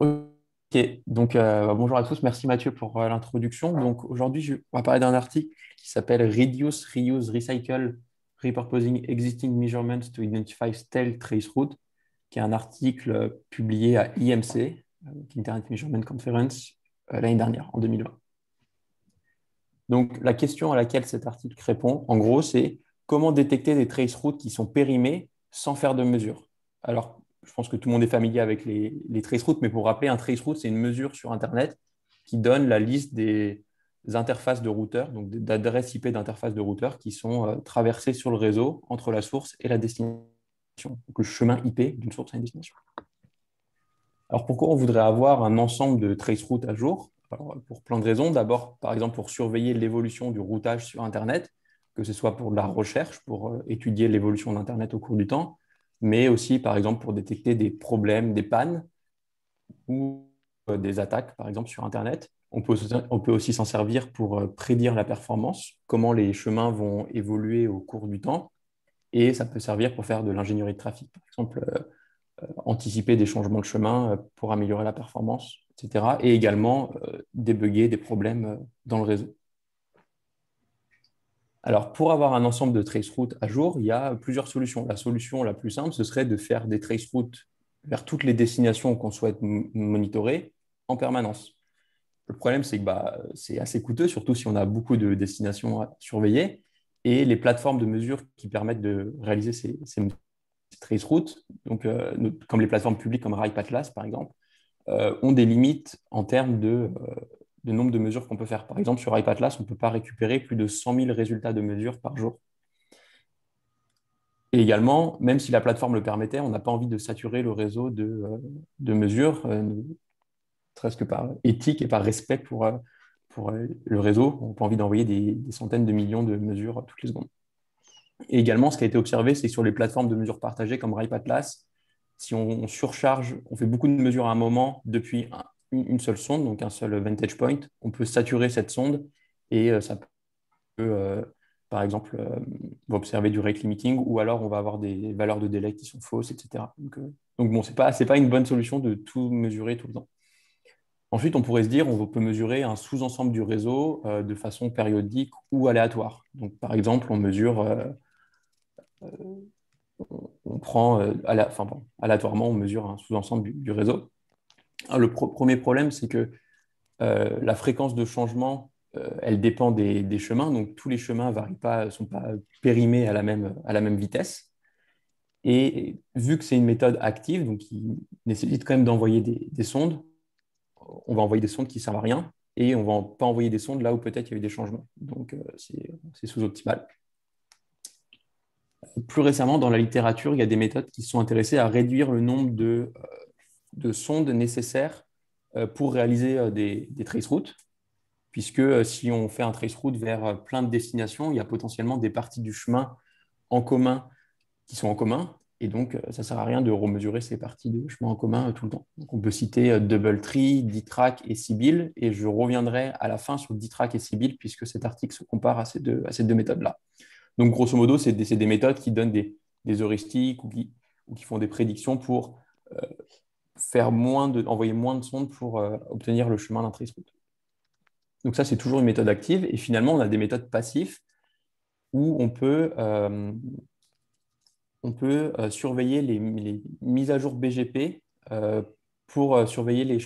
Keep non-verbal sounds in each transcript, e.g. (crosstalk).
Ok, donc euh, bonjour à tous, merci Mathieu pour euh, l'introduction. Donc aujourd'hui, on va parler d'un article qui s'appelle Reduce, Reuse, Recycle, Repurposing Existing Measurements to Identify Stale Trace Route, qui est un article euh, publié à IMC, Internet Measurement Conference, l'année dernière, en 2020. Donc la question à laquelle cet article répond, en gros, c'est comment détecter des trace routes qui sont périmées sans faire de mesure. Je pense que tout le monde est familier avec les, les traceroutes, mais pour rappeler, un traceroute, c'est une mesure sur Internet qui donne la liste des interfaces de routeurs, donc d'adresses IP d'interfaces de routeurs qui sont euh, traversées sur le réseau entre la source et la destination, donc le chemin IP d'une source à une destination. Alors pourquoi on voudrait avoir un ensemble de traceroutes à jour? Pour plein de raisons. D'abord, par exemple, pour surveiller l'évolution du routage sur Internet, que ce soit pour de la recherche, pour euh, étudier l'évolution d'Internet au cours du temps, mais aussi, par exemple, pour détecter des problèmes, des pannes ou euh, des attaques, par exemple, sur Internet. On peut, aussi s'en servir pour euh, prédire la performance, comment les chemins vont évoluer au cours du temps. Et ça peut servir pour faire de l'ingénierie de trafic, par exemple, euh, anticiper des changements de chemin pour améliorer la performance, etc. Et également débugger des problèmes dans le réseau. Alors, pour avoir un ensemble de traceroutes à jour, il y a plusieurs solutions. La solution la plus simple, ce serait de faire des traceroutes vers toutes les destinations qu'on souhaite monitorer en permanence. Le problème, c'est que bah, c'est assez coûteux, surtout si on a beaucoup de destinations à surveiller. Et les plateformes de mesure qui permettent de réaliser ces, ces, traceroutes, donc, euh, comme les plateformes publiques comme Ripe Atlas, par exemple, euh, ont des limites en termes de euh, de nombre de mesures qu'on peut faire. Par exemple, sur iPadLas, on ne peut pas récupérer plus de 100 000 résultats de mesures par jour. Et également, même si la plateforme le permettait, on n'a pas envie de saturer le réseau de, euh, mesures, euh, presque par éthique et par respect pour, euh, pour le réseau. On n'a pas envie d'envoyer des, centaines de millions de mesures toutes les secondes. Et également, ce qui a été observé, c'est que sur les plateformes de mesures partagées comme RipeAtlas, si on surcharge, on fait beaucoup de mesures à un moment depuis une seule sonde, donc un seul vantage point, on peut saturer cette sonde et euh, ça peut, euh, par exemple, euh, observer du rate limiting ou alors on va avoir des valeurs de délai qui sont fausses, etc. Donc, donc bon, ce n'est pas, pas une bonne solution de tout mesurer tout le temps. Ensuite, on pourrait se dire, on peut mesurer un sous-ensemble du réseau de façon périodique ou aléatoire. Donc, par exemple, on mesure, on prend, enfin, aléatoirement, on mesure un sous-ensemble du, réseau. Ah, le premier problème, c'est que euh, la fréquence de changement, euh, elle dépend des, chemins. Donc, tous les chemins ne sont pas périmés à la même, à la même vitesse. Et vu que c'est une méthode active, donc qui nécessite quand même d'envoyer des, sondes, on va envoyer des sondes qui ne servent à rien et on ne va pas envoyer des sondes là où peut-être il y a eu des changements. Donc, euh, c'est sous-optimal. Plus récemment, dans la littérature, il y a des méthodes qui sont intéressées à réduire le nombre de de sondes nécessaires euh, pour réaliser euh, des, des traceroutes, puisque euh, si on fait un traceroute vers plein de destinations, il y a potentiellement des parties du chemin en commun qui sont en commun, et donc ça ne sert à rien de remesurer ces parties de chemin en commun tout le temps. Donc, on peut citer DoubleTree, D-Track et Sibyl, et je reviendrai à la fin sur D-Track et Sibyl, puisque cet article se compare à ces deux, à ces deux méthodes-là. Donc, grosso modo, c'est des, des, méthodes qui donnent des, des heuristiques ou qui, ou qui, font des prédictions pour faire moins de, envoyer moins de sondes pour euh, obtenir le chemin d'un traceroute. Donc ça, c'est toujours une méthode active. Et finalement, on a des méthodes passives où on peut, euh, on peut euh, surveiller les, mises à jour BGP pour surveiller les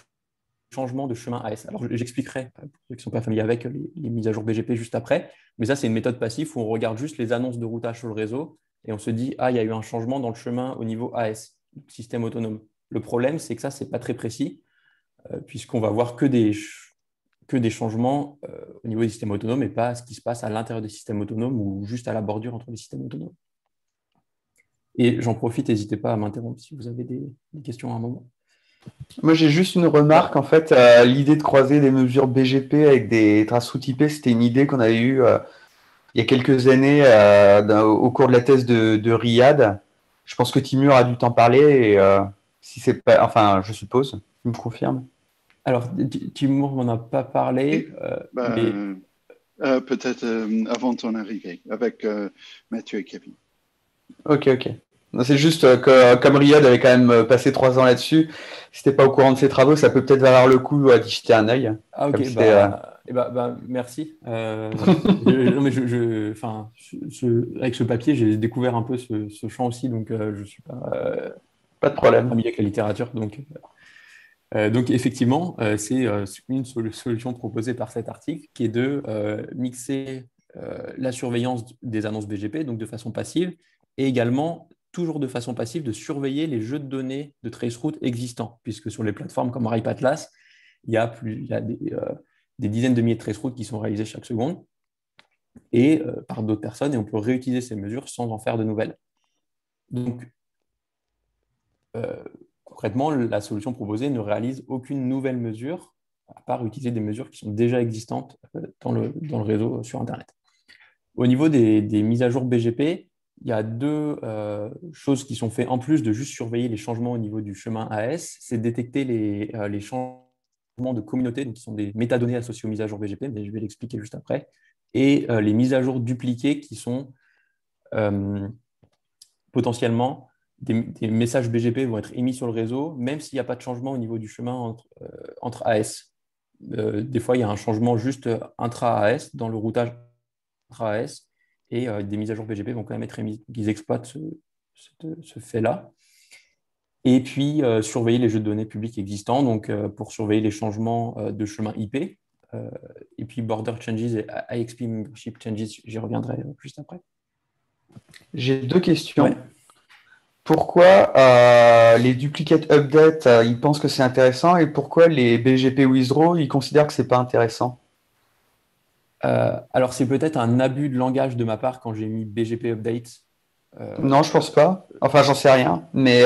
changements de chemin AS. Alors, j'expliquerai, pour ceux qui ne sont pas familiers avec, les, mises à jour BGP juste après. Mais ça, c'est une méthode passive où on regarde juste les annonces de routage sur le réseau et on se dit, ah, il y a eu un changement dans le chemin au niveau AS, système autonome. Le problème, c'est que ça, ce n'est pas très précis, euh, puisqu'on va voir que des, que des changements euh, au niveau des systèmes autonomes et pas ce qui se passe à l'intérieur des systèmes autonomes ou juste à la bordure entre les systèmes autonomes. Et j'en profite, n'hésitez pas à m'interrompre si vous avez des, questions à un moment. Moi, j'ai juste une remarque. En fait, euh, l'idée de croiser des mesures BGP avec des traces sous IP, c'était une idée qu'on avait eue il y a quelques années au cours de la thèse de, Riyad. Je pense que Timur a dû t'en parler. Si c'est pas, enfin, je suppose, tu me confirmes Alors, Timur m'en a pas parlé. Euh, bah, euh, peut-être euh, avant ton arrivée, avec Mathieu et Kevin. Ok, ok. C'est juste que comme Riyad avait quand même passé trois ans là-dessus, si t'es pas au courant de ses travaux, ça peut peut-être valoir le coup d'y jeter un œil. Ah ok, bah, eh bah, bah, merci. (laughs) je, mais je, enfin, avec ce papier, j'ai découvert un peu ce, champ aussi, donc je suis pas, pas de problème. avec la littérature, donc euh, donc effectivement, euh, c'est euh, une solution proposée par cet article qui est de mixer la surveillance des annonces BGP, donc de façon passive, et également toujours de façon passive de surveiller les jeux de données de traceroute existants, puisque sur les plateformes comme Ripe Atlas, il y a, plus, des, dizaines de milliers de traceroutes qui sont réalisées chaque seconde et par d'autres personnes, et on peut réutiliser ces mesures sans en faire de nouvelles. Donc, concrètement, la solution proposée ne réalise aucune nouvelle mesure, à part utiliser des mesures qui sont déjà existantes euh, dans le, réseau sur Internet. Au niveau des, mises à jour BGP, il y a deux euh, choses qui sont faites en plus de juste surveiller les changements au niveau du chemin AS, c'est détecter les, euh, les, changements de communauté, donc qui sont des métadonnées associées aux mises à jour BGP, mais je vais l'expliquer juste après, et les mises à jour dupliquées qui sont potentiellement des, messages BGP vont être émis sur le réseau, même s'il n'y a pas de changement au niveau du chemin entre, euh, AS. Euh, des fois, il y a un changement juste intra-AS dans le routage intra-AS et euh, des mises à jour BGP vont quand même être émises. Ils exploitent ce, fait-là. Et puis, surveiller les jeux de données publics existants, donc pour surveiller les changements de chemin IP. et puis, border changes et IXP membership changes, j'y reviendrai juste après. J'ai deux questions pourquoi euh, les duplicate updates, euh, ils pensent que c'est intéressant et pourquoi les BGP withdraw, ils considèrent que c'est pas intéressant? Euh, Alors, c'est peut-être un abus de langage de ma part quand j'ai mis BGP update. Non, je pense pas. Enfin, j'en sais rien. Mais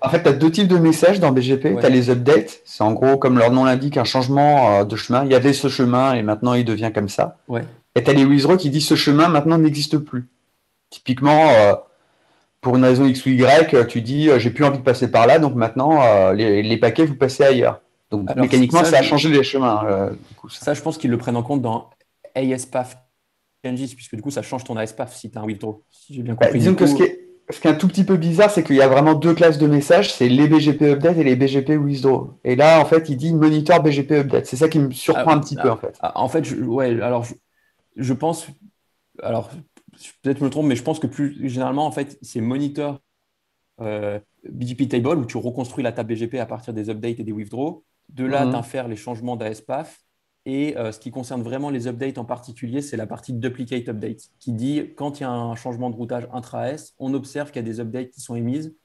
en fait, tu as deux types de messages dans BGP. Tu as les updates. C'est en gros, comme leur nom l'indique, un changement de chemin. Il y avait ce chemin et maintenant il devient comme ça. Ouais. Et tu as les withdraw qui disent ce chemin maintenant n'existe plus. Typiquement, pour une raison X ou Y, tu dis euh, j'ai plus envie de passer par là, donc maintenant euh, les, paquets vous passez ailleurs. Donc mécaniquement, ça, a changé les chemins. Euh, ça. je pense qu'ils le prennent en compte dans ASPAF changes, puisque du coup, ça change ton ASPAF si tu as un withdraw. Si j'ai bien bah, compris. disons que ce, qui est, ce qui est un tout petit peu bizarre, c'est qu'il y a vraiment deux classes de messages, c'est les BGP update et les BGP withdraw. Et là, en fait, il dit monitor BGP update. C'est ça qui me surprend ah, un petit peu, en fait. Ah, en fait, je, ouais, alors je pense, alors peut-être je me trompe, mais je pense que plus généralement, en fait, c'est monitor euh, BGP table où tu reconstruis la table BGP à partir des updates et des withdraws. De là, mm -hmm. les changements d'ASPAF. Et euh, ce qui concerne vraiment les updates en particulier, c'est la partie duplicate update qui dit quand il y a un changement de routage intra-AS, on observe qu'il y a des updates qui sont émises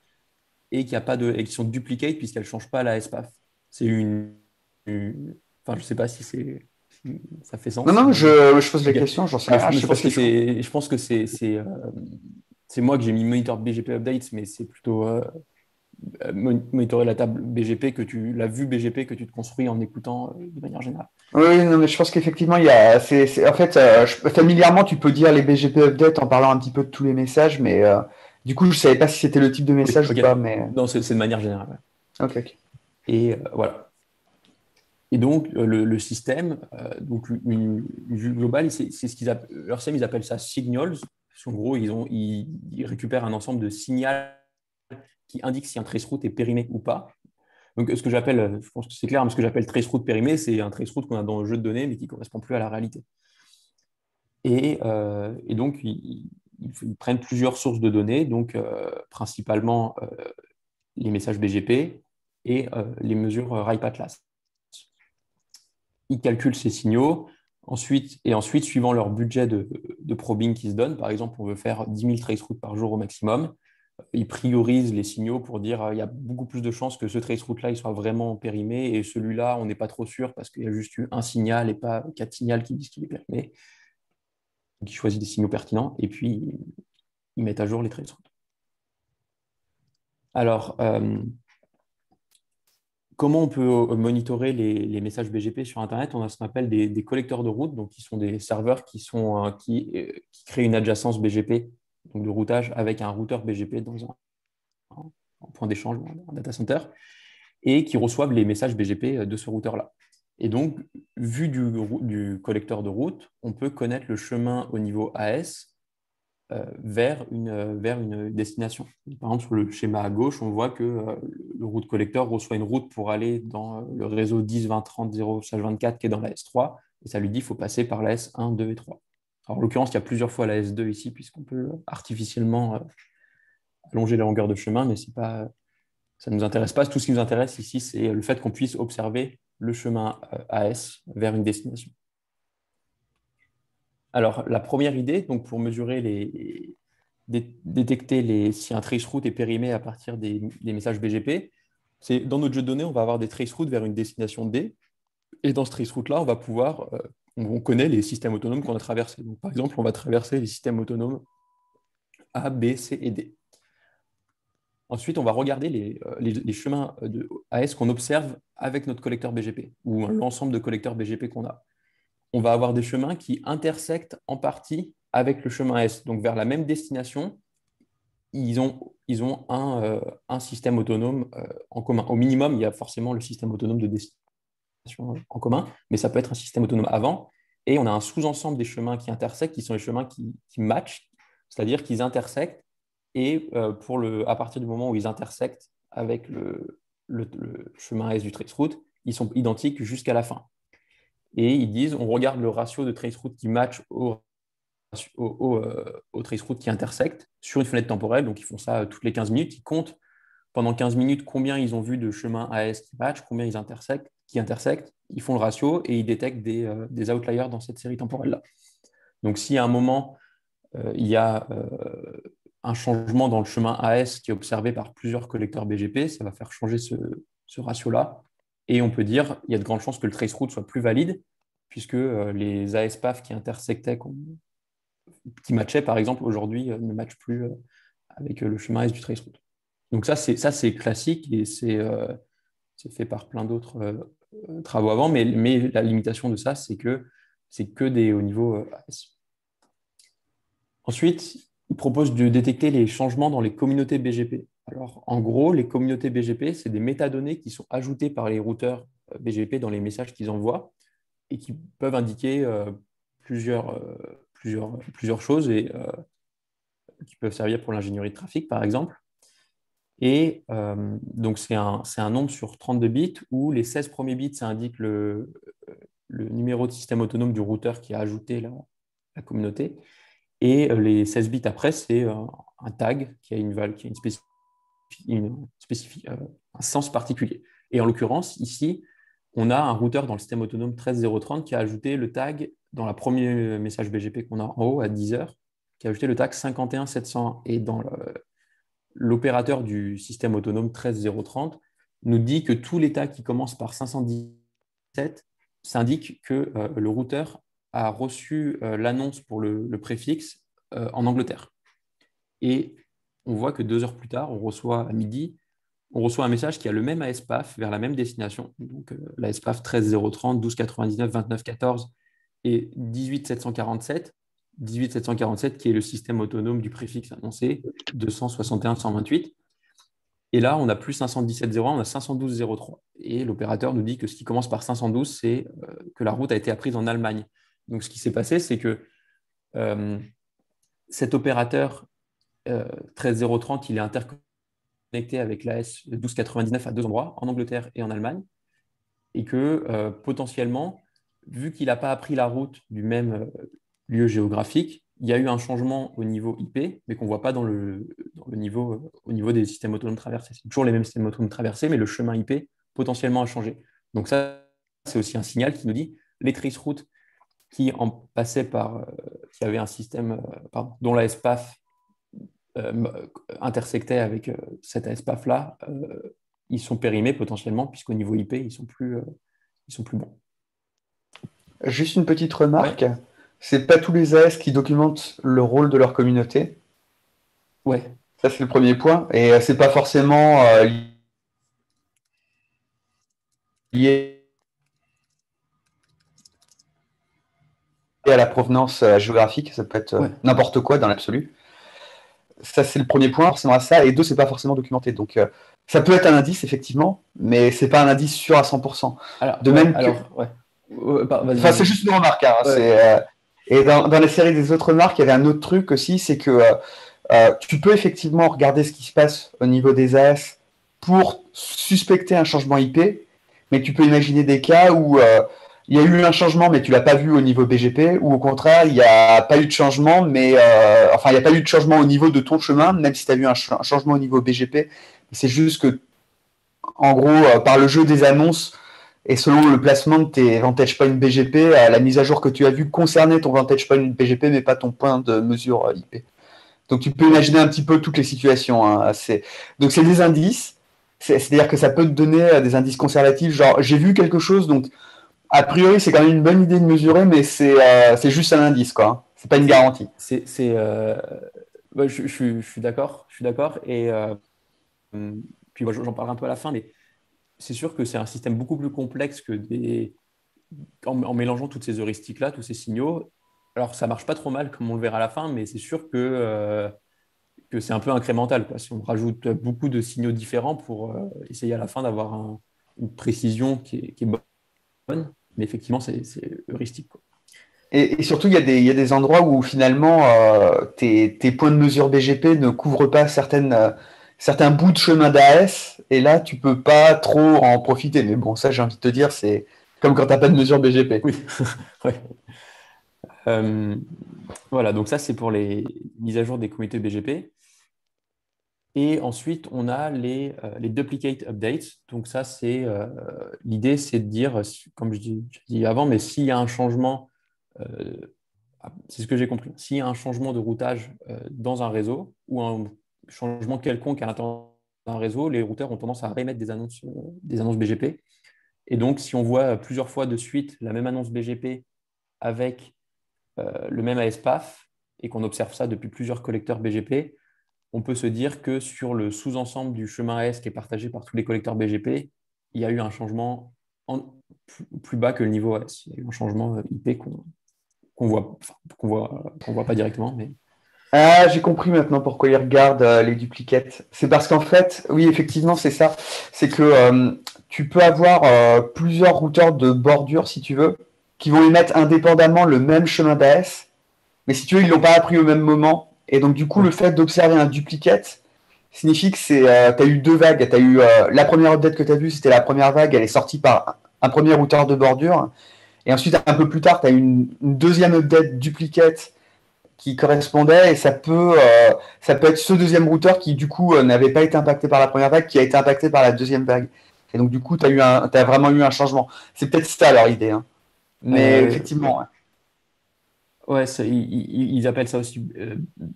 et, qu'il y a pas de, et qui sont duplicate puisqu'elles ne changent pas la ASPAF. C'est une, une, Enfin, je ne sais pas si c'est ça fait sens. Non, non, je, je pose la question, j'en sais rien. Je, pense que je, pense que c'est euh, c'est moi que j'ai mis monitor BGP updates, mais c'est plutôt euh, euh, monitorer la table BGP que tu la vue BGP que tu te construis en écoutant de manière générale. Oui, non, mais je pense qu'effectivement, il y a, en fait, familièrement, tu peux dire les BGP updates en parlant un petit peu de tous les messages, mais du coup, je savais pas si c'était le type de message ou pas. Mais... Non, c'est de manière générale. Ok, ok. Et voilà. Et donc, euh, le, système, euh, donc une, vue globale, c'est ce qu'ils appellent, leur système, ils appellent ça signals. En gros, ils, récupèrent un ensemble de signaux qui indiquent si un traceroute est périmé ou pas. Donc, ce que j'appelle, je pense que c'est clair, ce que j'appelle traceroute périmé, c'est un traceroute qu'on a dans le jeu de données, mais qui ne correspond plus à la réalité. Et, euh, et donc, ils, prennent plusieurs sources de données, donc principalement les messages BGP et les mesures RIPE Atlas ils calculent ces signaux. Ensuite, et ensuite, suivant leur budget de, probing qui se donne, par exemple, on veut faire 10 000 traceroutes par jour au maximum, ils priorisent les signaux pour dire euh, il y a beaucoup plus de chances que ce traceroute-là soit vraiment périmé et celui-là, on n'est pas trop sûr parce qu'il y a juste eu un signal et pas quatre signaux qui disent qu'il est périmé. Donc, ils choisissent des signaux pertinents et puis ils mettent à jour les traceroutes. Alors, euh, comment on peut euh, monitorer les, messages BGP sur Internet? On a ce qu'on appelle des, collecteurs de route, donc qui sont des serveurs qui, euh, qui, créent une adjacence BGP, donc de routage avec un routeur BGP dans un, point d'échange, un data center, et qui reçoivent les messages BGP de ce routeur-là. Et donc, vu du, du, collecteur de route, on peut connaître le chemin au niveau AS vers, une, vers une destination. Par exemple, sur le schéma à gauche, on voit que le route collecteur reçoit une route pour aller dans le réseau 10, 20, 30, 0, 24 qui est dans la S3, et ça lui dit qu'il faut passer par la S1, 2 et 3. Alors, en l'occurrence, il y a plusieurs fois la S2 ici, puisqu'on peut artificiellement allonger la longueur de chemin, mais ça ne nous intéresse pas. Tout ce qui nous intéresse ici, c'est le fait qu'on puisse observer le chemin AS vers une destination. Alors, la première idée, donc pour mesurer les, détecter les, si un traceroute est périmé à partir des, messages BGP, c'est dans notre jeu de données, on va avoir des traceroutes vers une destination D. Et dans ce traceroute-là, on va pouvoir, euh, on, connaît les systèmes autonomes qu'on a traversés. Par exemple, on va traverser les systèmes autonomes A, B, C et D. Ensuite, on va regarder les, euh, les chemins de AS qu'on observe avec notre collecteur BGP ou l'ensemble de collecteurs BGP qu'on a on va avoir des chemins qui intersectent en partie avec le chemin S. Donc vers la même destination, ils ont, ont un, euh, système autonome euh, en commun. Au minimum, il y a forcément le système autonome de destination en commun, mais ça peut être un système autonome avant. Et on a un sous-ensemble des chemins qui intersectent, qui sont les chemins qui, matchent, c'est-à-dire qu'ils intersectent. Et euh, pour le, à partir du moment où ils intersectent avec le, chemin S du traceroute, ils sont identiques jusqu'à la fin et ils disent on regarde le ratio de traceroute qui match au, au, euh, traceroute qui intersecte sur une fenêtre temporelle. Donc, ils font ça euh, toutes les 15 minutes. Ils comptent pendant 15 minutes combien ils ont vu de chemin AS qui match, combien ils intersectent, qui intersectent. Ils font le ratio et ils détectent des, euh, outliers dans cette série temporelle-là. Donc, si à un moment, il y a un changement dans le chemin AS qui est observé par plusieurs collecteurs BGP, ça va faire changer ce ratio-là. Et on peut dire qu'il y a de grandes chances que le traceroute soit plus valide, puisque euh, les ASPAF qui intersectaient, qui matchaient par exemple, aujourd'hui euh, ne matchent plus euh, avec le chemin S du traceroute. Donc ça, c'est classique et c'est fait par plein d'autres travaux avant, mais, la limitation de ça, c'est que c'est que des au niveau AS. Ensuite, il propose de détecter les changements dans les communautés BGP. Alors, en gros, les communautés BGP, c'est des métadonnées qui sont ajoutées par les routeurs euh, BGP dans les messages qu'ils envoient et qui peuvent indiquer euh, plusieurs, euh, plusieurs, plusieurs choses et qui peuvent servir pour l'ingénierie de trafic, par exemple. Et donc, c'est un, un, nombre sur 32 bits où les 16 premiers bits, ça indique le, numéro de système autonome du routeur qui a ajouté la, communauté. Et les 16 bits après, c'est un tag qui a une, qui a une spécificité euh, un sens particulier. Et en l'occurrence, ici, on a un routeur dans le système autonome 13030 qui a ajouté le tag dans le premier message BGP qu'on a en haut à 10 heures, qui a ajouté le tag 51700. Et dans l'opérateur du système autonome 13030 nous dit que tous les tags qui commencent par 517 s'indiquent que euh, le routeur a reçu euh, l'annonce pour le préfixe en Angleterre. Et on voit que deux heures plus tard, on reçoit à midi, on reçoit un message qui a le même ASPAF vers la même destination, donc euh, l'ASPAF 13030, 1299, 2914 et 18747. 18747 qui est le système autonome du préfixe annoncé, 261 128. Et là, on a plus 517.01, on a 512.03. Et l'opérateur nous dit que ce qui commence par 512, c'est euh, que la route a été apprise en Allemagne. Donc, ce qui s'est passé, c'est que euh, cet opérateur 13030, euh, il est interconnecté avec l'AS 1299 à deux endroits, en Angleterre et en Allemagne, et que euh, potentiellement, vu qu'il n'a pas appris la route du même euh, lieu géographique, il y a eu un changement au niveau IP, mais qu'on ne voit pas dans le, niveau, au niveau des systèmes autonomes traversés. C'est toujours les mêmes systèmes autonomes traversés, mais le chemin IP potentiellement a changé. Donc ça, c'est aussi un signal qui nous dit les traceroutes qui en passaient par, qui avaient un système, dont la SPAF intersectaient avec euh, cet ASPAF-là, euh, ils sont périmés potentiellement, puisqu'au niveau IP, ils sont plus, ils sont plus bons. Juste une petite remarque. C'est pas tous les AS qui documentent le rôle de leur communauté. Ouais. Ça, c'est le premier point. Et c'est pas forcément lié à la provenance géographique. Ça peut être n'importe quoi dans l'absolu ça c'est le premier point, forcément à ça, et deux, c'est pas forcément documenté. Donc euh, ça peut être un indice, effectivement, mais c'est pas un indice sûr à 100%. Alors, de même alors, ouais. enfin, c'est juste une remarque. Hein, euh, Et dans, dans, la série des autres marques, il y avait un autre truc aussi, c'est que euh, tu peux effectivement regarder ce qui se passe au niveau des AS pour suspecter un changement IP, mais tu peux imaginer des cas où euh, il y a eu un changement, mais tu l'as pas vu au niveau BGP, ou au contraire, il n'y a pas eu de changement, mais euh, enfin, il n'y a pas eu de changement au niveau de ton chemin, même si tu as vu un, changement au niveau BGP. C'est juste que, en gros, par le jeu des annonces et selon le placement de tes Vantage Point BGP, la mise à jour que tu as vue concernait ton Vantage Point BGP, mais pas ton point de mesure IP. Donc tu peux imaginer un petit peu toutes les situations. Hein, donc c'est des indices. C'est-à-dire que ça peut te donner euh, des indices conservatifs, genre j'ai vu quelque chose, donc a priori c'est quand même une bonne idée de mesurer, mais c'est euh, juste un indice, quoi. C'est pas une garantie. C'est, euh... je, suis d'accord, je suis d'accord. Et euh, puis j'en parlerai un peu à la fin, mais c'est sûr que c'est un système beaucoup plus complexe que des. en mélangeant toutes ces heuristiques-là, tous ces signaux, alors, ça marche pas trop mal, comme on le verra à la fin, mais c'est sûr que, que c'est un peu incrémental. Quoi. Si on rajoute beaucoup de signaux différents pour euh, essayer à la fin d'avoir une précision qui est, bonne, mais effectivement, c'est heuristique. Et, surtout, il y, a des, il y, a des endroits où finalement, euh, tes, tes, points de mesure BGP ne couvrent pas certaines, certains bouts de chemin d'AS, et là, tu peux pas trop en profiter. Mais bon, ça, j'ai envie de te dire, c'est comme quand tu n'as pas de mesure BGP. Oui, (laughs) ouais. Euh, voilà, donc ça c'est pour les mises à jour des comités BGP. Et ensuite, on a les, euh, les duplicate updates. Donc ça, c'est euh, l'idée, c'est de dire, comme je dis, dit avant, mais s'il y a un changement, c'est ce que j'ai compris, s'il y a un changement de routage dans un réseau ou un changement quelconque à l'intérieur d'un réseau, les routeurs ont tendance à remettre des annonces, des annonces BGP. Et donc, si on voit plusieurs fois de suite la même annonce BGP avec euh, le même ASPAF et qu'on observe ça depuis plusieurs collecteurs BGP, on peut se dire que sur le sous-ensemble du chemin AS qui est partagé par tous les collecteurs BGP, il y a eu un changement plus bas que le niveau AS. Il y a eu un changement euh, IP qu'on qu'on voit, voit pas directement. Ah, j'ai compris maintenant pourquoi ils regardent euh, les duplicates. C'est parce qu'en fait, oui, effectivement, c'est ça. C'est que tu peux avoir plusieurs routeurs de bordure, si tu veux, qui vont émettre indépendamment le même chemin d'AS, mais si tu veux, ils ne l'ont pas appris au même moment. Et donc, du coup, le fait d'observer un duplicate signifie que c'est, euh, tu as eu deux vagues. As eu, euh, la première update que tu as vue, c'était la première vague, elle est sortie par un premier routeur de bordure. Et ensuite, un peu plus tard, tu as eu une, deuxième update duplicate qui correspondait, et ça peut, euh, ça peut être ce deuxième routeur qui, du coup, n'avait pas été impacté par la première vague, qui a été impacté par la deuxième vague. Et donc, du coup, tu as, as, vraiment eu un changement. C'est peut-être ça leur idée. Hein. Mais euh, effectivement. Ouais, ils, appellent ça aussi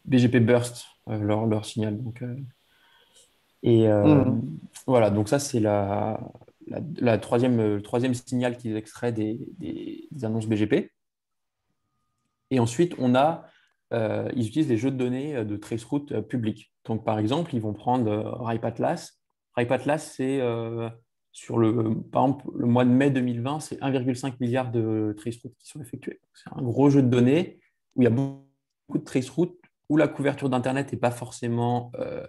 BGP euh, Burst, euh, leur, leur, signal. Donc, et hmm. voilà, donc ça, c'est la, la, troisième, le troisième signal qu'ils extraient des, des, annonces BGP. Et ensuite, on a, ils utilisent les jeux de données de traceroute public. Donc, par exemple, ils vont prendre RIPE Atlas. RIPE Atlas, c'est sur le, par exemple, le mois de mai 2020, c'est 1,5 milliard de traceroutes qui sont effectués. C'est un gros jeu de données où il y a beaucoup de traceroutes, où la couverture d'Internet n'est pas forcément euh,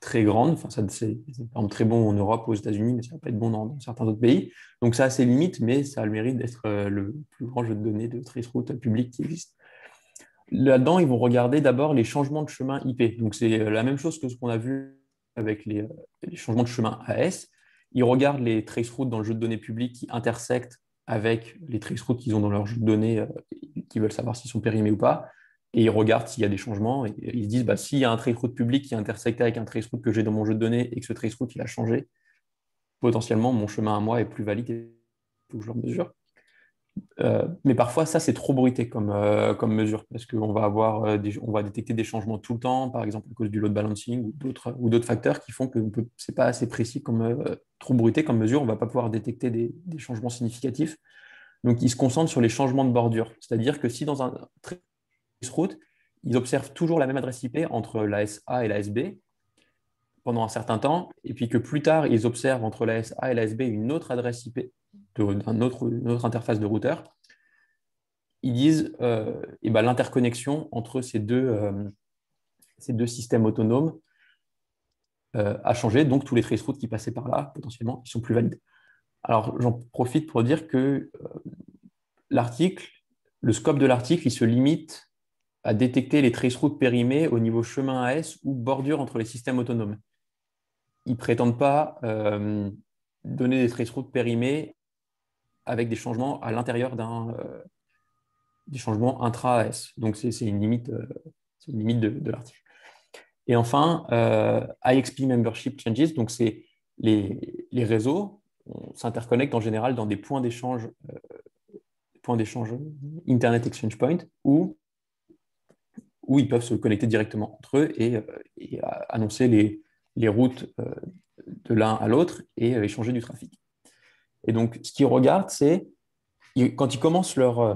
très grande. Enfin, ça, c'est par très bon en Europe, aux États-Unis, mais ça va pas être bon dans, certains autres pays. Donc ça a ses limites, mais ça a le mérite d'être euh, le plus grand jeu de données de traceroutes public qui existe. Là-dedans, ils vont regarder d'abord les changements de chemin IP. Donc c'est euh, la même chose que ce qu'on a vu avec les, les changements de chemin AS ils regardent les traceroutes dans le jeu de données public qui intersectent avec les traceroutes qu'ils ont dans leur jeu de données, euh, qui veulent savoir s'ils sont périmés ou pas. Et ils regardent s'il y a des changements. Ils se disent, bah, s'il y a un traceroute public qui intersecte avec un traceroute que j'ai dans mon jeu de données et que ce traceroute il a changé, potentiellement mon chemin à moi est plus valide et que je le mesure. Euh, mais parfois, ça, c'est trop bruité comme, euh, comme mesure, parce qu'on va, avoir, euh, va détecter des changements tout le temps, par exemple à cause du load balancing ou d'autres, ou d'autres facteurs qui font que ce n'est pas assez précis, comme, trop bruité comme mesure, on ne va pas pouvoir détecter des, des, changements significatifs. Donc, ils se concentrent sur les changements de bordure. C'est-à-dire que si dans un route, ils observent toujours la même adresse IP entre la SA et la SB pendant un certain temps, et puis que plus tard, ils observent entre la SA et la SB une autre adresse IP d'une autre, autre, interface de routeur, ils disent euh, eh ben, l'interconnexion entre ces deux, euh, ces deux systèmes autonomes euh, a changé, donc tous les traceroutes qui passaient par là, potentiellement, sont plus valides. Alors j'en profite pour dire que l'article, le scope de l'article, il se limite à détecter les traceroutes périmées au niveau chemin AS ou bordure entre les systèmes autonomes. Ils ne prétendent pas euh, donner des traceroutes périmées avec des changements à l'intérieur d'un euh, des changements intra-AS. Donc, c'est une limite, euh, une limite de, l'article. Et enfin, IXP Membership Changes, donc c'est les, les, réseaux s'interconnectent en général dans des points d'échange points d'échange Internet Exchange Point où, où ils peuvent se connecter directement entre eux et, et annoncer les, les routes de l'un à l'autre et euh, échanger du trafic. Et donc, ce qu'ils regardent, c'est quand ils commencent leur, euh,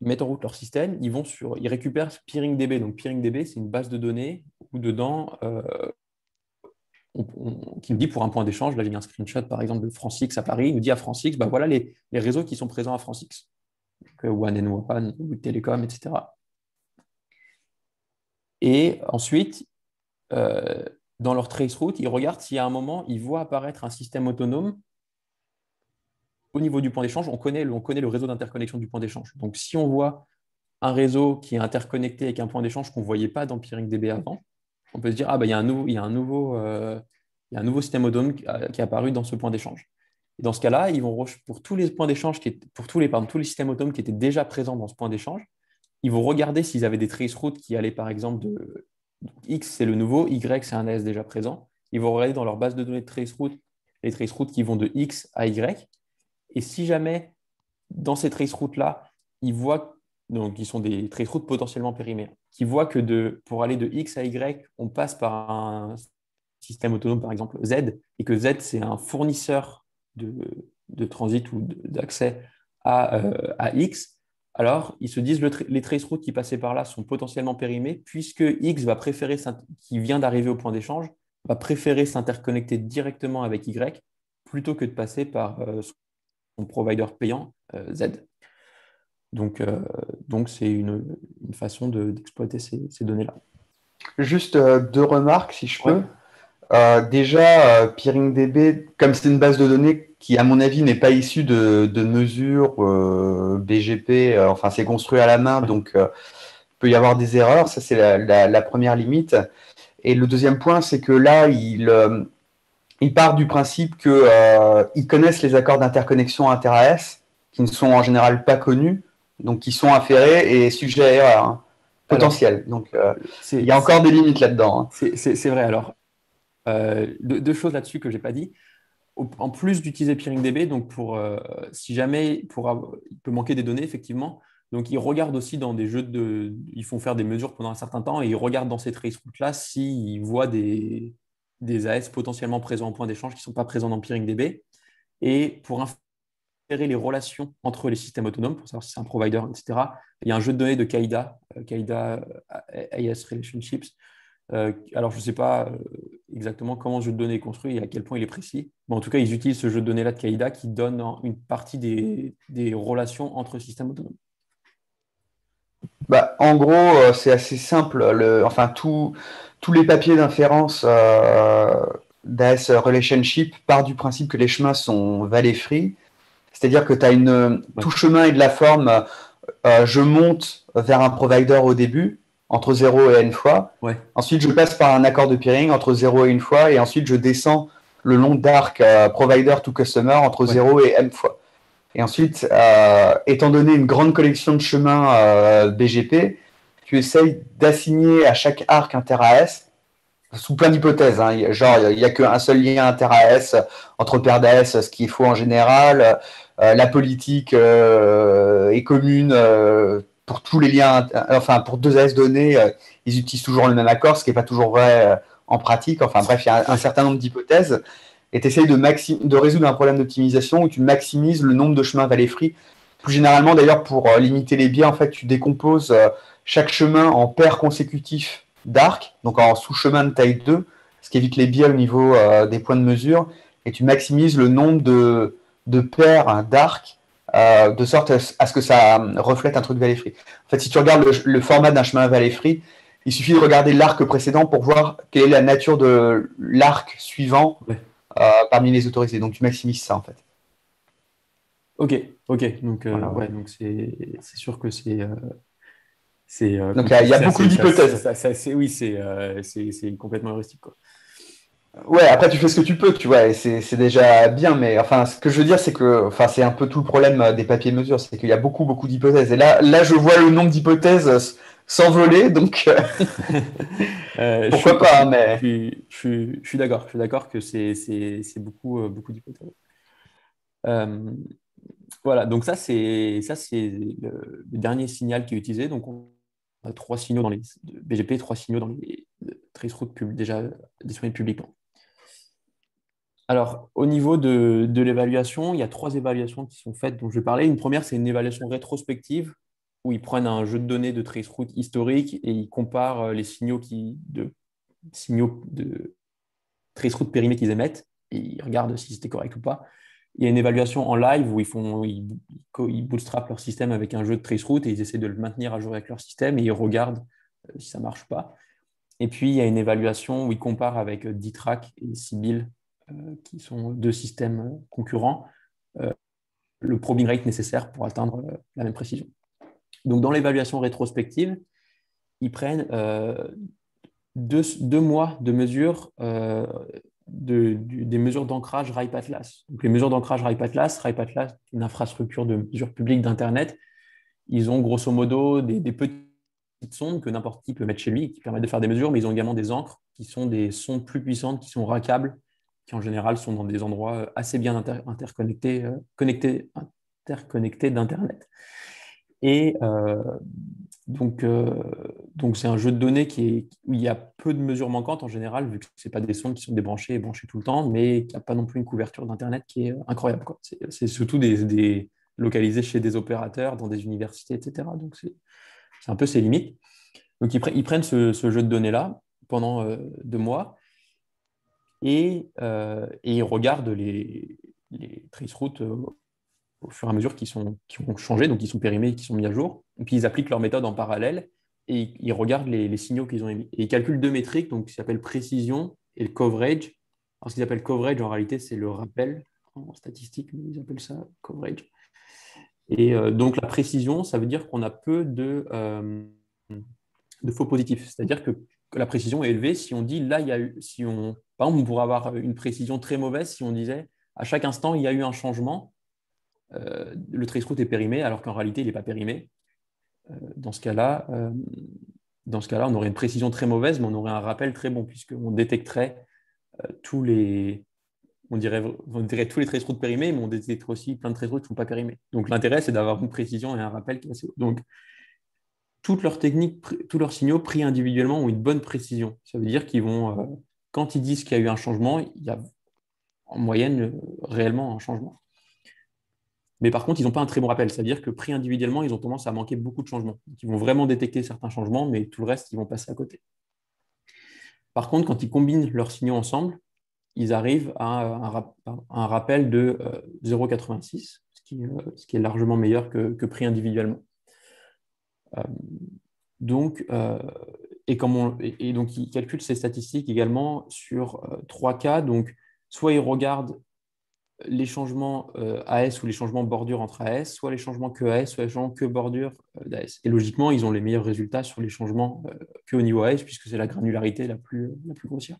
ils mettent en route leur système, ils vont sur, ils récupèrent PeeringDB. Donc, PeeringDB, c'est une base de données où dedans, euh, qui me dit pour un point d'échange, là j'ai un screenshot par exemple de FranceX à Paris, il nous dit à FranceX, bah, voilà les, réseaux qui sont présents à FranceX, One and One, ou Telecom, etc. Et ensuite, dans leur traceroute, ils regardent y a un moment, ils voient apparaître un système autonome au niveau du point d'échange. On connaît, on connaît le réseau d'interconnexion du point d'échange. Donc, si on voit un réseau qui est interconnecté avec un point d'échange qu'on ne voyait pas dans PeeringDB avant, on peut se dire, ah, bah, il, y a un nouveau, euh, système autonome qui, est apparu dans ce point d'échange. Dans ce cas-là, ils vont pour tous les points d'échange, pour tous les, systèmes autonomes qui étaient déjà présents dans ce point d'échange, ils vont regarder s'ils avaient des traceroutes qui allaient par exemple de, X, c'est le nouveau, Y, c'est un AS déjà présent. Ils vont regarder dans leur base de données de traceroute les traceroutes qui vont de X à Y. Et si jamais, dans ces traceroutes-là, ils voient, donc ils sont des traceroutes potentiellement périmées, qui voient que de, pour aller de X à Y, on passe par un système autonome, par exemple Z, et que Z, c'est un fournisseur de, transit ou d'accès à, euh, à X, alors ils se disent que les traceroutes qui passaient par là sont potentiellement périmées, puisque X va préférer, qui vient d'arriver au point d'échange, va préférer s'interconnecter directement avec Y plutôt que de passer par euh, son provider payant euh, Z. Donc, euh, donc c'est une, façon d'exploiter ces, données-là. Juste deux remarques, si je peux. déjà, PeeringDB, comme c'est une base de données qui, à mon avis, n'est pas issu de, mesures euh, BGP. Euh, enfin, c'est construit à la main, donc euh, il peut y avoir des erreurs. Ça, c'est la, première limite. Et le deuxième point, c'est que là, il, il part du principe qu'ils connaissent les accords d'interconnexion inter-AS, qui ne sont en général pas connus, donc qui sont inférés et sujets à erreur hein, potentielle. Donc, il y a encore des limites là-dedans. Hein. C'est vrai. Alors, deux, deux, choses là-dessus que je n'ai pas dit en plus d'utiliser PeeringDB, donc pour, euh, si jamais pour, il peut manquer des données, effectivement, donc ils regardent aussi dans des jeux de. Ils font faire des mesures pendant un certain temps et ils regardent dans ces traceroutes-là s'ils voient des, des AS potentiellement présents en point d'échange qui ne sont pas présents dans PeeringDB. Et pour inférer les relations entre les systèmes autonomes, pour savoir si c'est un provider, etc., il y a un jeu de données de Kaida, euh, Kaida euh, AS Relationships, euh, alors, je ne sais pas exactement comment ce jeu de données est construit et à quel point il est précis. Mais en tout cas, ils utilisent ce jeu de données-là de Kaida qui donne une partie des, relations entre systèmes autonomes. Bah, en gros, euh, c'est assez simple. enfin, tous les papiers d'inférence d'AS Relationship partent du principe que les chemins sont valley free. C'est-à-dire que tu as une, tout chemin est de la forme je monte vers un provider au début entre 0 et n fois. Ensuite, je passe par un accord de peering entre 0 et 1 fois, et ensuite je descends le long d'arc euh, provider to customer entre 0 et m fois. Et ensuite, euh, étant donné une grande collection de chemins euh, BGP, tu essayes d'assigner à chaque arc inter-AS, sous plein d'hypothèses. Hein. Genre, il n'y a qu'un seul lien inter-AS entre paires d'AS, ce qu'il faut en général. la politique est commune pour tous les liens, enfin pour deux AS donnés, euh, ils utilisent toujours le même accord, ce qui n'est pas toujours vrai euh, en pratique. Enfin bref, il y a un, certain nombre d'hypothèses. Et tu essayes de, résoudre un problème d'optimisation où tu maximises le nombre de chemins valley free. Plus généralement, d'ailleurs, pour euh, limiter les biais, en fait, tu décomposes chaque chemin en paires consécutifs d'arc, donc en sous-chemin de taille 2, ce qui évite les biais au niveau des points de mesure. Et tu maximises le nombre de, paires d'arcs euh, de sorte à ce que ça reflète un truc valley free. En fait, si tu regardes le, format d'un chemin valley free, il suffit de regarder l'arc précédent pour voir quelle est la nature de l'arc suivant euh, parmi les autorisés. Donc tu maximises ça en fait. Ok, ok. Donc, euh, ouais, donc c'est sûr que c'est. Euh, euh, donc il y a, beaucoup d'hypothèses. Oui, c'est complètement heuristique. Quoi. Ouais, après tu fais ce que tu peux, tu vois, et c'est déjà bien, mais enfin, ce que je veux dire, c'est que, enfin, c'est un peu tout le problème des papiers mesures, c'est qu'il y a beaucoup, beaucoup d'hypothèses. Et là, là, je vois le nombre d'hypothèses s'envoler, donc (laughs) pourquoi pas, mais. Je, suis d'accord, je suis d'accord que c'est beaucoup, beaucoup d'hypothèses. Voilà, donc ça, c'est ça c'est le, dernier signal qui est utilisé. Donc, on a trois signaux dans les BGP, trois signaux dans les traceroutes déjà disponibles publiquement. Alors, au niveau de, l'évaluation, il y a trois évaluations qui sont faites dont je vais parler. Une première, c'est une évaluation rétrospective où ils prennent un jeu de données de traceroute historique et ils comparent euh, les signaux qui, de signaux de traceroute périmés qu'ils émettent et ils regardent si c'était correct ou pas il y a une évaluation en live où ils, font, ils, bootstrapent leur système avec un jeu de traceroute et ils essaient de le maintenir à jour avec leur système et ils regardent euh, si ça marche pas. Et puis, il y a une évaluation où ils comparent avec euh, D-Track et Sibyl, qui sont deux systèmes concurrents, le probing rate nécessaire pour atteindre la même précision. Donc, dans l'évaluation rétrospective, ils prennent deux, deux, mois de mesures des mesures d'ancrage RIPE Atlas. Donc, les mesures d'ancrage RIPE Atlas, RIPE Atlas, une infrastructure de mesure publique d'Internet, ils ont grosso modo des, petites sondes que n'importe qui peut mettre chez lui, qui permettent de faire des mesures, mais ils ont également des encres qui sont des sondes plus puissantes, qui sont rackables, qui en général sont dans des endroits assez bien interconnectés, euh, connectés, interconnectés d'Internet. Et euh, donc, euh, donc c'est un jeu de données qui est, où il y a peu de mesures manquantes en général, vu que ce pas des sondes qui sont débranchées et branchées tout le temps, mais qui n'a pas non plus une couverture d'Internet qui est incroyable. C'est surtout des, chez des opérateurs, dans des universités, etc. Donc c'est un peu ses limites. Donc ils, ils prennent ce, jeu de données-là pendant euh, deux mois et, et, ils regardent les, les traceroutes au fur et à mesure qui, sont, qui ont changé, donc qui sont périmés, qui sont mis à jour. Et puis ils appliquent leur méthode en parallèle et ils regardent les, signaux qu'ils ont émis. Et ils calculent deux métriques, donc qui s'appellent précision et le coverage. Alors ce qu'ils appellent coverage, en réalité, c'est le rappel en statistique, mais ils appellent ça coverage. Et euh, donc la précision, ça veut dire qu'on a peu de, euh, faux positifs. C'est-à-dire que, la précision est élevée si on dit là, il y a eu, si on, par exemple, on pourrait avoir une précision très mauvaise si on disait à chaque instant, il y a eu un changement euh, le traceroute est périmé alors qu'en réalité, il n'est pas périmé. Euh, dans ce cas-là, euh, dans ce cas-là, on aurait une précision très mauvaise, mais on aurait un rappel très bon, puisqu'on détecterait tous les, on dirait, on dirait tous les traceroutes périmés, mais on détecterait aussi plein de traceroutes qui ne sont pas périmés. Donc l'intérêt, c'est d'avoir une précision et un rappel qui est assez. Donc, toutes leurs techniques, tous leurs signaux pris individuellement ont une bonne précision. Ça veut dire qu'ils vont, quand ils disent qu'il y a eu un changement, il y a en moyenne réellement un changement. Mais par contre, ils n'ont pas un très bon rappel. C'est-à-dire que pris individuellement, ils ont tendance à manquer beaucoup de changements. ils vont vraiment détecter certains changements, mais tout le reste, ils vont passer à côté. Par contre, quand ils combinent leurs signaux ensemble, ils arrivent à un, rappel de 0,86, euh, ce, qui est largement meilleur que, pris individuellement. Euh, donc, euh, et, et, donc, ils calculent ces statistiques également sur trois cas. Donc, soit ils regardent les changements euh, AS ou les changements bordure entre AS, soit les changements que AS, soit les changements que bordure euh, d'AS. Et logiquement, ils ont les meilleurs résultats sur les changements euh, que au niveau AS, puisque c'est la granularité la plus, grossière.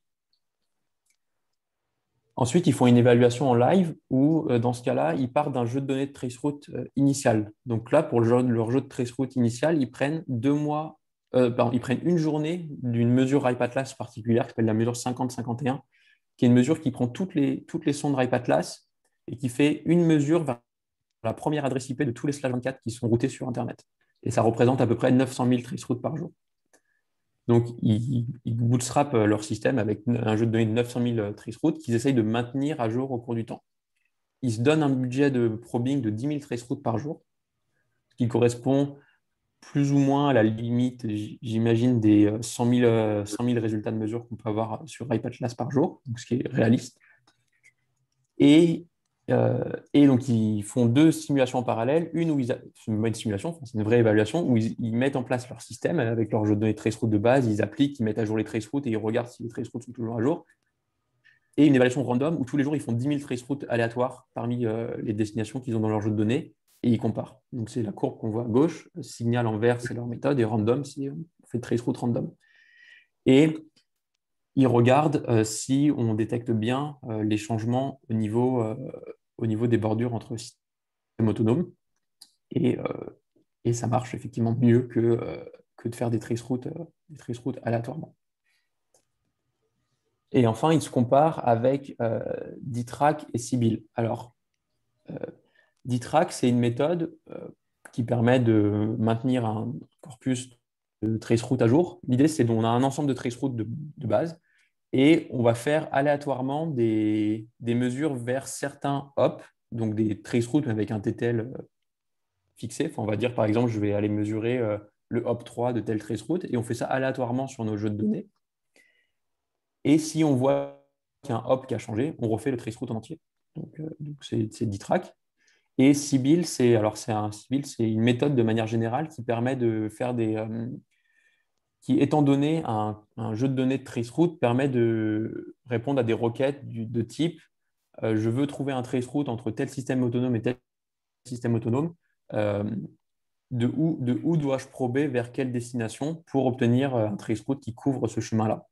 Ensuite, ils font une évaluation en live où, dans ce cas-là, ils partent d'un jeu de données de traceroute initial. Donc là, pour leur jeu de traceroute initial, ils prennent deux mois, ils prennent une journée d'une mesure Atlas particulière qui s'appelle la mesure 50-51, qui est une mesure qui prend toutes les, toutes les sondes Atlas et qui fait une mesure vers la première adresse IP de tous les slash 24 qui sont routés sur Internet. Et ça représente à peu près 900 000 traceroutes par jour. Donc, ils, ils, bootstrapent leur système avec un jeu de données de 900 000 traceroutes qu'ils essayent de maintenir à jour au cours du temps. Ils se donnent un budget de probing de 10 000 traceroutes par jour, ce qui correspond plus ou moins à la limite, j'imagine, des 100 000, 100 000, résultats de mesure qu'on peut avoir sur iPatchLAS par jour, ce qui est réaliste. Et euh, et donc, ils font deux simulations en parallèle. Une où ils, une simulation, c'est une vraie évaluation, où ils, mettent en place leur système avec leur jeu de données traceroute de base, ils appliquent, ils mettent à jour les traceroutes et ils regardent si les traceroutes sont toujours à jour. et une évaluation random où tous les jours, ils font 10 000 traceroutes aléatoires parmi les destinations qu'ils ont dans leur jeu de données et ils comparent. Donc, c'est la courbe qu'on voit à gauche. Signal en vert, c'est leur méthode, et random, c'est on fait traceroute random. Et ils regardent si on détecte bien les changements au niveau, au niveau des bordures entre systèmes autonomes. Et, ça marche effectivement mieux que, de faire des traceroutes, des traceroutes aléatoirement. Et enfin, ils se comparent avec euh, DITRAC et Sibyl. Alors, euh, DITRAC, c'est une méthode euh, qui permet de maintenir un corpus de traceroutes à jour. L'idée, c'est qu'on a un ensemble de traceroutes de, de base et on va faire aléatoirement des, mesures vers certains hops, donc des traceroutes avec un TTL fixé. Enfin, on va dire, par exemple, je vais aller mesurer le hop 3 de telle traceroute et on fait ça aléatoirement sur nos jeux de données. Et si on voit qu'il y a un hop qui a changé, on refait le traceroute en entier. Donc, euh, c'est 10 tracks. Et Sibyl, c'est un une méthode de manière générale qui permet de faire des euh, qui, étant donné un, jeu de données de traceroute, permet de répondre à des requêtes de type euh, je veux trouver un traceroute entre tel système autonome et tel système autonome. de où, de où dois-je prober vers quelle destination pour obtenir un traceroute qui couvre ce chemin-là?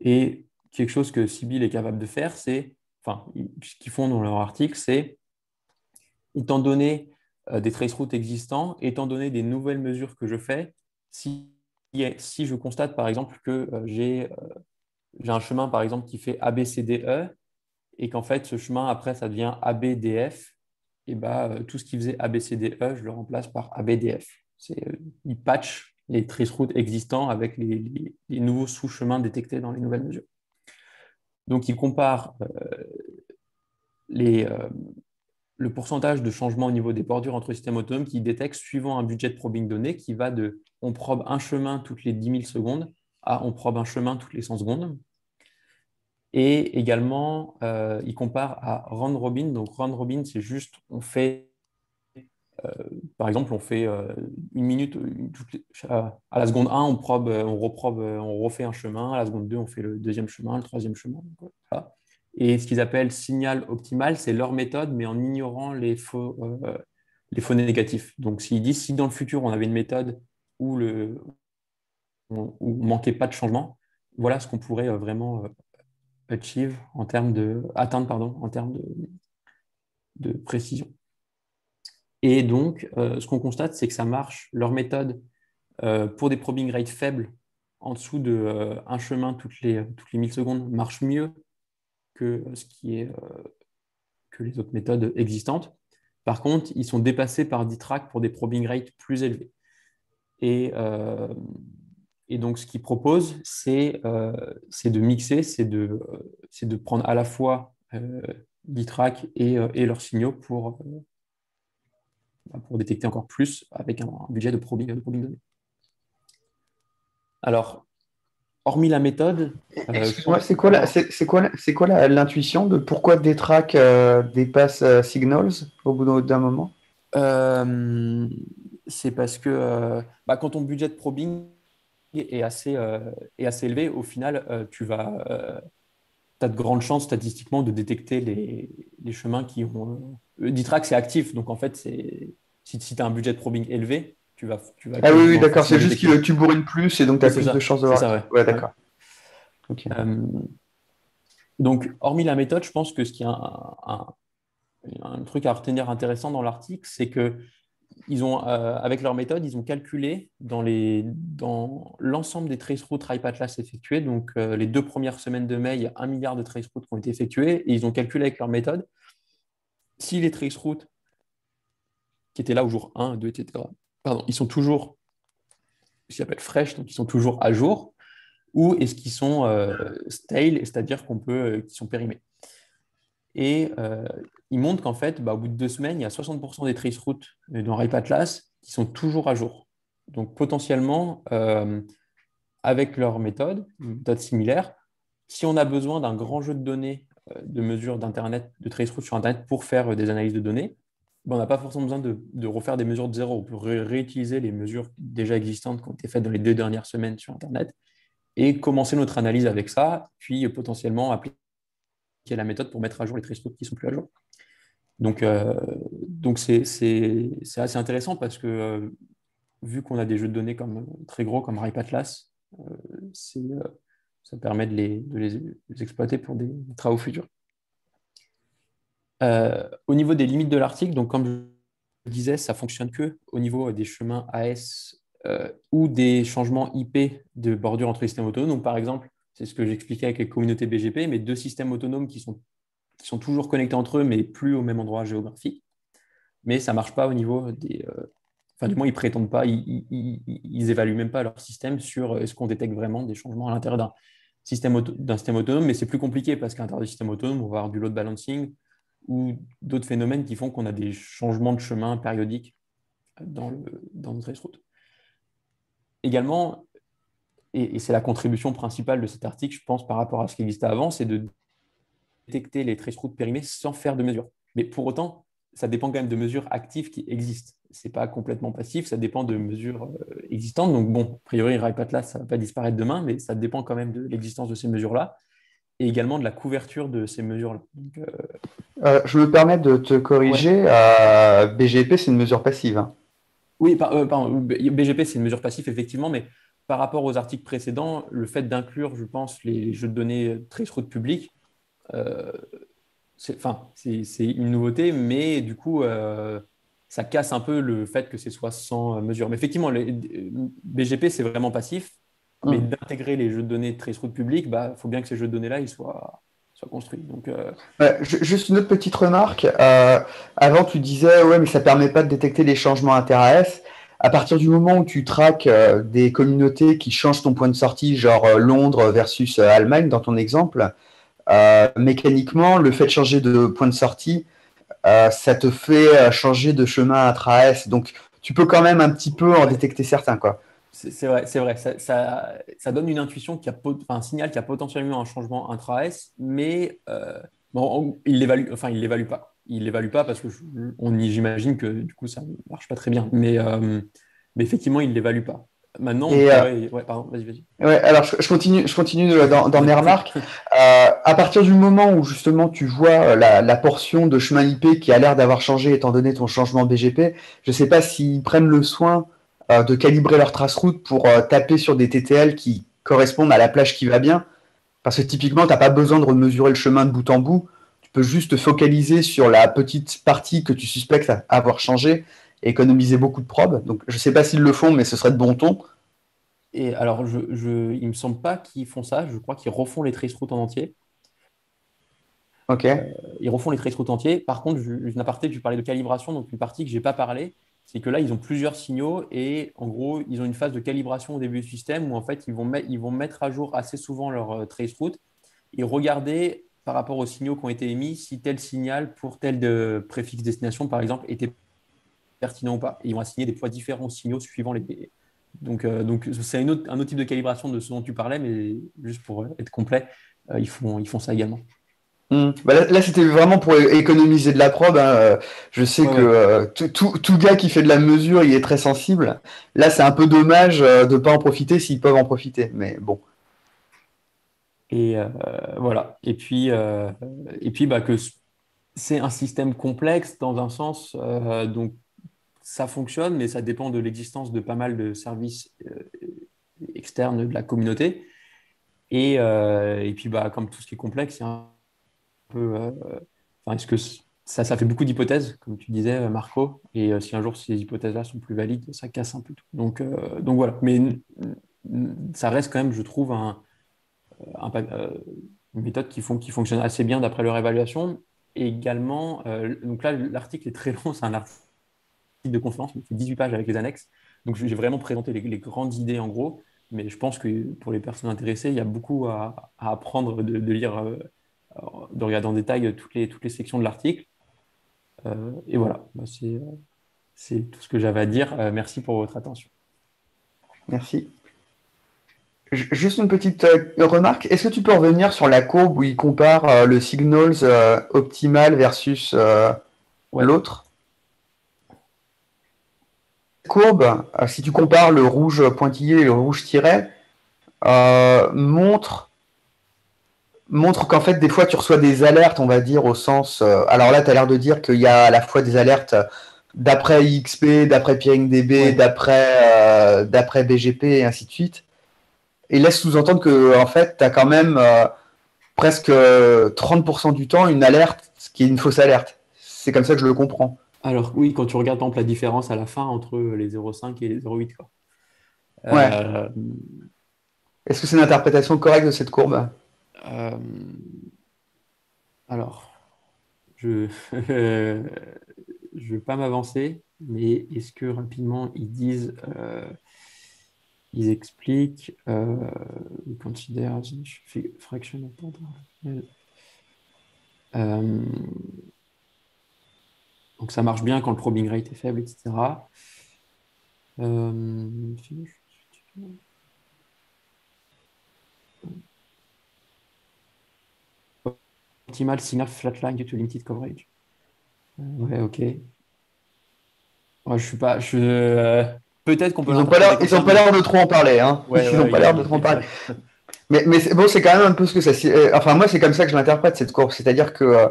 Et quelque chose que Sibyl est capable de faire, c'est, enfin, ce qu'ils font dans leur article, c'est, étant donné euh, des traceroutes existants, étant donné des nouvelles mesures que je fais, si, si je constate par exemple que euh, j'ai euh, j'ai un chemin par exemple qui fait ABCDE et qu'en fait ce chemin après ça devient ABDF, et bah, tout ce qui faisait ABCDE, je le remplace par ABDF. Ils patchent les traceroutes existants avec les, les nouveaux sous-chemins détectés dans les nouvelles mesures. Donc, il compare euh, euh, le pourcentage de changement au niveau des bordures entre systèmes autonomes qui détecte suivant un budget de probing donné qui va de on probe un chemin toutes les 10 000 secondes à on probe un chemin toutes les 100 secondes. Et également, euh, il compare à round robin. Donc, round robin, c'est juste on fait euh, par exemple, on fait euh, une minute, à la seconde 1, on, probe, euh, on, reprobe, on refait un chemin, à la seconde 2, on fait le deuxième chemin, le troisième chemin. Et ce qu'ils appellent signal optimal, c'est leur méthode, mais en ignorant les faux, les faux négatifs. Donc, s'ils disent si dans le futur, on avait une méthode où, le, où manquait pas de changement, voilà ce qu'on pourrait vraiment achieve en termes de, atteindre pardon, en termes de, de précision. Et donc, euh, ce qu'on constate, c'est que ça marche. Leur méthode, euh, pour des probing rates faibles, en dessous de euh, un chemin toutes les, toutes les 1000 secondes, marche mieux que ce qui est que les autres méthodes existantes. Par contre, ils sont dépassés par D-Track pour des probing rates plus élevés. Et, et donc, ce qu'ils proposent, c'est de mixer, c'est de, prendre à la fois D-Track et, leurs signaux pour, bah, pour détecter encore plus avec un, budget de probing, de probing donné. Alors, hormis la méthode. Euh, c'est quoi, c'est, quoi, c'est quoi l'intuition de pourquoi des tracks euh, dépassent euh, Signals au bout d'un moment? C'est parce que bah, quand ton budget de probing est assez, est assez élevé, au final, tu vas tu as de grandes chances statistiquement de détecter les, chemins qui ont. Le D-Track, c'est actif, donc en fait, si, si tu as un budget de probing élevé, tu vas. Tu vas ah oui, oui d'accord, c'est juste que tu bourrines plus et donc tu as plus de chances de voir. Ça, ouais. d'accord. Euh, donc, hormis la méthode, je pense que ce qui est un, un truc à retenir intéressant dans l'article, c'est que ils ont, euh, avec leur méthode, ils ont calculé dans, les, dans l'ensemble des traceroutes Atlas effectuées, donc euh, les deux premières semaines de mai, il y a un milliard de traceroutes qui ont été effectuées, et ils ont calculé avec leur méthode si les traceroutes qui étaient là au jour 1, 2, etc., pardon, ils sont toujours ce qu'ils appellent fresh, donc ils sont toujours à jour, ou est-ce qu'ils sont euh, stale, c'est-à-dire qu'on peut, qu'ils sont périmés. Et euh, il montre qu'en fait, bah, au bout de deux semaines, il y a 60% des traceroutes dans Ripe Atlas qui sont toujours à jour. Donc potentiellement, euh, avec leur méthode, une méthode similaire, si on a besoin d'un grand jeu de données euh, de mesures d'Internet, de traceroutes sur Internet pour faire des analyses de données, on n'a pas forcément besoin de, refaire des mesures de zéro. On peut réutiliser les mesures déjà existantes qui ont été faites dans les deux dernières semaines sur Internet et commencer notre analyse avec ça, puis potentiellement appliquer la méthode pour mettre à jour les traceroutes qui sont plus à jour. Donc, euh, donc c'est, assez intéressant parce que euh, vu qu'on a des jeux de données comme, très gros comme Ripe Atlas, ça permet de les, de les, exploiter pour des travaux futurs. Au niveau des limites de l'article, donc comme je disais, ça fonctionne que au niveau des chemins AS euh, ou des changements IP de bordure entre les systèmes autonomes. Donc, par exemple, c'est ce que j'expliquais avec les communautés BGP, mais deux systèmes autonomes qui sont, qui sont toujours connectés entre eux, mais plus au même endroit géographique. Mais ça ne marche pas au niveau des. Euh, enfin, du moins, ils prétendent pas, ils, même pas leur système sur est-ce qu'on détecte vraiment des changements à l'intérieur d'un système, d'un système autonome, mais c'est plus compliqué parce qu'à l'intérieur du système autonome, on va avoir du load balancing ou d'autres phénomènes qui font qu'on a des changements de chemin périodiques dans, le, dans notre route également, et, c'est la contribution principale de cet article, je pense, par rapport à ce qui existait avant, c'est de détecter les traceroutes périmées sans faire de mesures. Mais pour autant, ça dépend quand même de mesures actives qui existent. Ce n'est pas complètement passif, ça dépend de mesures euh, existantes. Donc, bon, a priori, RIPATLAS, ça ne va pas disparaître demain, mais ça dépend quand même de l'existence de ces mesures-là et également de la couverture de ces mesures-là. Euh, euh, je me permets de te corriger. BGP, c'est une mesure passive. Hein. Oui, euh, pardon, BGP, c'est une mesure passive, effectivement, mais par rapport aux articles précédents, le fait d'inclure, je pense, les jeux de données traceroute public, euh, c'est une nouveauté, mais du coup, euh, ça casse un peu le fait que ce soit sans mesure. Mais effectivement, les, BGP, c'est vraiment passif, mais mmh. d'intégrer les jeux de données traceroute public, il bah, faut bien que ces jeux de données-là ils soient, construit. Donc, euh, juste une autre petite remarque. Euh, avant, tu disais, ouais, mais ça permet pas de détecter les changements inter-AS. À partir du moment où tu traques euh, des communautés qui changent ton point de sortie, genre Londres versus Allemagne dans ton exemple, mécaniquement, le fait de changer de point de sortie, ça te fait changer de chemin intra-AS. Donc, tu peux quand même un petit peu en détecter certains, quoi. C'est vrai, c'est vrai. Ça, ça, donne une intuition, qui a, un signal qui a potentiellement un changement intra-S, mais euh, bon, il l'évalue, enfin, il l'évalue pas. Il l'évalue pas parce que on j'imagine que du coup ça ne marche pas très bien. Mais, euh, mais effectivement, il l'évalue pas. Maintenant, euh, ouais, pardon, vas-y, vas-y. Ouais, alors je, continue, je continue dans, dans mes (laughs) remarques. à partir du moment où justement tu vois la, la portion de chemin IP qui a l'air d'avoir changé étant donné ton changement BGP, je ne sais pas s'ils prennent le soin de calibrer leur trace route pour euh, taper sur des TTL qui correspondent à la plage qui va bien. Parce que typiquement, tu n'as pas besoin de remesurer le chemin de bout en bout. Tu peux juste te focaliser sur la petite partie que tu suspectes avoir changé et économiser beaucoup de probes. Donc, je ne sais pas s'ils le font, mais ce serait de bon ton. Et alors, je, il ne me semble pas qu'ils font ça. Je crois qu'ils refont les traceroutes en entier. Ok. Euh, ils refont les traceroutes entiers. Par contre, une aparté, tu parlais de calibration, donc une partie que je n'ai pas parlé c'est que là, ils ont plusieurs signaux et en gros, ils ont une phase de calibration au début du système où en fait, ils vont, ils vont mettre à jour assez souvent leur euh, traceroute et regarder par rapport aux signaux qui ont été émis si tel signal pour tel de préfixe destination, par exemple, était pertinent ou pas. Ils vont assigner des poids différents aux signaux suivant les. Donc, euh, donc c'est un autre, un autre type de calibration de ce dont tu parlais, mais juste pour être complet, euh, ils, font, ils font ça également. Hmm. Bah, là, c'était vraiment pour économiser de la probe. Hein. Je sais que euh, tout, gars qui fait de la mesure, il est très sensible. Là, c'est un peu dommage euh, de ne pas en profiter s'ils peuvent en profiter. Mais bon. Et euh, voilà. Et puis, et puis bah, que c'est un système complexe dans un sens. donc, ça fonctionne, mais ça dépend de l'existence de pas mal de services externes de la communauté. Et, et puis, bah, comme tout ce qui est complexe, il y a un euh, est-ce que ça, fait beaucoup d'hypothèses, comme tu disais, euh, Marco, et euh, si un jour ces hypothèses-là sont plus valides, ça casse un peu tout. Donc, voilà, mais ça reste quand même, je trouve, un, une méthode qui, fonctionne assez bien d'après leur évaluation. Également, donc là, l'article est très long, c'est un article de conférence, il fait 18 pages avec les annexes. Donc j'ai vraiment présenté les, grandes idées en gros, mais je pense que pour les personnes intéressées, il y a beaucoup à, apprendre de lire de regarder en détail toutes les, toutes les sections de l'article. Euh, et voilà, bah, c'est tout ce que j'avais à dire. Euh, merci pour votre attention. Merci. Juste une petite euh, remarque. Est-ce que tu peux revenir sur la courbe où il compare le signals optimal versus l'autre? Courbe, si tu compares le rouge pointillé et le rouge tiret, montre montre qu'en fait, des fois, tu reçois des alertes, on va dire, au sens. Euh, alors là, tu as l'air de dire qu'il y a à la fois des alertes d'après XP, d'après PeeringDB, d'après d'après BGP et ainsi de suite. Et laisse sous-entendre que, en fait, tu as quand même presque 30% du temps une alerte, ce qui est une fausse alerte. C'est comme ça que je le comprends. Alors oui, quand tu regardes par exemple, la différence à la fin entre les 0,5 et les 0,8. Quoi. Ouais. Euh, Est-ce que c'est une interprétation correcte de cette courbe? Euh, Alors, je (laughs) ne vais pas m'avancer, mais est-ce que rapidement ils disent, euh, ils expliquent, ils considèrent fraction donc ça marche bien quand le probing rate est faible, etc. Optimal signal flatline due to limited coverage. Euh, ouais, ok. Moi, je suis pas. Je, euh, Peut-être qu'on peut. Ils n'ont pas l'air de trop en parler. Hein. ils n'ont pas l'air de trop en parler. (laughs) Mais, mais bon, c'est quand même un peu ce que ça. Enfin, moi, c'est comme ça que je l'interprète cette courbe. C'est-à-dire que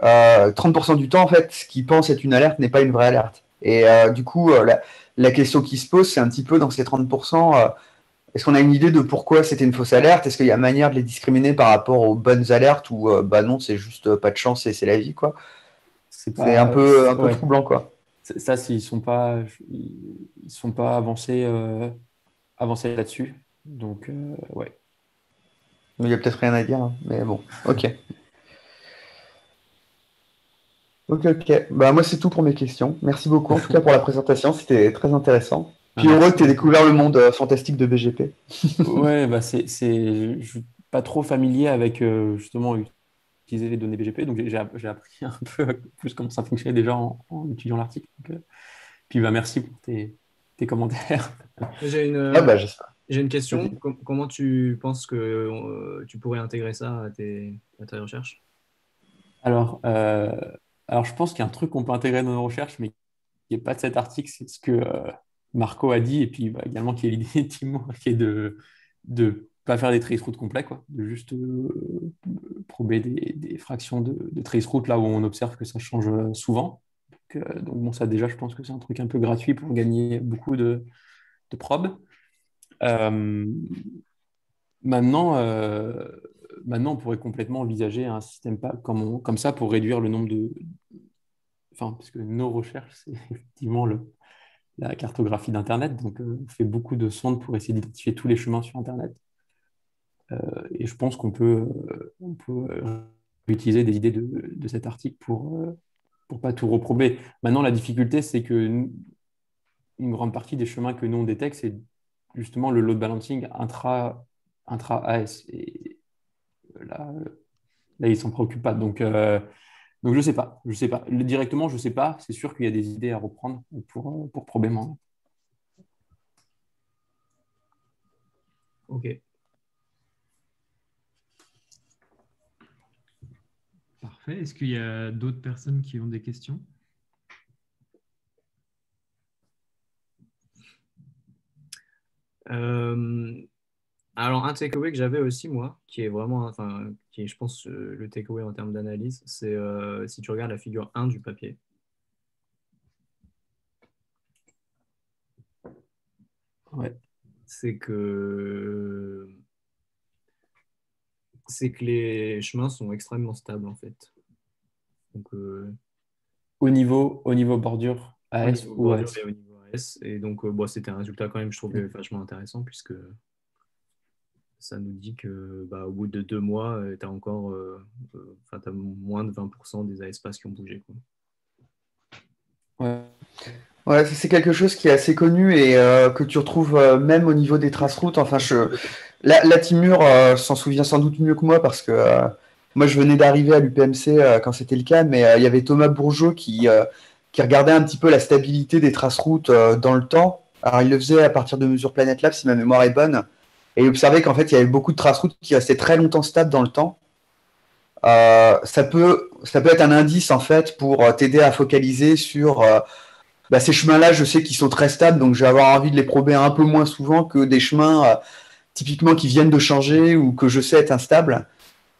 30% du temps, en fait, ce qu'ils pensent être une alerte n'est pas une vraie alerte. Et du coup, la, la question qui se pose, c'est un petit peu dans ces 30%, euh, est-ce qu'on a une idée de pourquoi c'était une fausse alerte? Est-ce qu'il y a manière de les discriminer par rapport aux bonnes alertes ou euh, bah non, c'est juste euh, pas de chance et c'est la vie quoi? C'est un peu, un peu troublant quoi. Ça, s'ils sont pas, ils sont pas avancés, avancés là-dessus. Donc ouais. Il n'y a peut-être rien à dire, hein, mais bon, ok. Ok, ok. Bah, moi, c'est tout pour mes questions. Merci beaucoup, en tout cas, pour la présentation. C'était très intéressant. Puis ah, heureux que tu aies découvert le monde euh, fantastique de BGP. (laughs) ouais, bah, c'est, je suis pas trop familier avec euh, justement utiliser les données BGP, donc j'ai, appris (laughs) un peu plus comment ça fonctionnait déjà en, étudiant l'article. Euh, puis bah, merci pour tes, commentaires. (laughs) J'ai une, ah, bah, j'ai une question. comment tu penses que tu pourrais intégrer ça à tes, à tes recherches Alors, alors, je pense qu'il y a un truc qu'on peut intégrer dans nos recherches, mais qui n'est pas de cet article, c'est ce que euh, Marco a dit, et puis bah, également qui est l'idée (laughs) qui est de ne pas faire des traceroutes complets, quoi, de juste euh, des, fractions de, de traceroutes là où on observe que ça change euh, souvent. Donc, bon, ça déjà, je pense que c'est un truc un peu gratuit pour gagner beaucoup de, de probes. maintenant, maintenant, on pourrait complètement envisager un système comme, comme ça pour réduire le nombre de. Enfin, parce que nos recherches, c'est (laughs) effectivement le, la cartographie d'Internet. Donc, euh, on fait beaucoup de sondes pour essayer d'identifier tous les chemins sur Internet. Euh, et je pense qu'on peut, euh, utiliser des idées de, cet article pour ne pas tout reprober. Maintenant, la difficulté, c'est que une grande partie des chemins que nous on détecte, c'est justement le load balancing intra, intra AS. Et, là, là ils s'en préoccupent pas. Donc, donc je sais pas. Je sais pas. Directement, je sais pas. C'est sûr qu'il y a des idées à reprendre pour, pour probablement. Ok. Parfait. Est-ce qu'il y a d'autres personnes qui ont des questions? Euh, alors, un takeaway que j'avais aussi, moi, qui est vraiment, enfin, qui est, je pense, euh, le takeaway en termes d'analyse, c'est euh, si tu regardes la figure 1 du papier. Ouais. C'est que c'est que les chemins sont extrêmement stables en fait. Donc, euh, au niveau au niveau bordure AS ou AS. Et au niveau AS. Et donc bon, c'était un résultat quand même, je trouve, vachement intéressant puisque ça nous dit que bah, au bout de deux mois, euh, tu as encore euh, euh, as moins de 20% des espaces qui ont bougé. Ouais. C'est quelque chose qui est assez connu et que tu retrouves même au niveau des traces routes. Enfin, la, la Timur s'en souvient sans doute mieux que moi parce que moi je venais d'arriver à l'UPMC quand c'était le cas, mais il y avait Thomas Bourgeot qui, qui regardait un petit peu la stabilité des traces routes dans le temps. Alors il le faisait à partir de mesures Planet Lab si ma mémoire est bonne et observer qu'en fait, il y avait beaucoup de traces routes qui restaient très longtemps stables dans le temps. Euh, ça, peut, être un indice en fait pour euh, t'aider à focaliser sur euh, bah, ces chemins-là. Je sais qu'ils sont très stables, donc je vais avoir envie de les prober un peu moins souvent que des chemins typiquement qui viennent de changer ou que je sais être instables.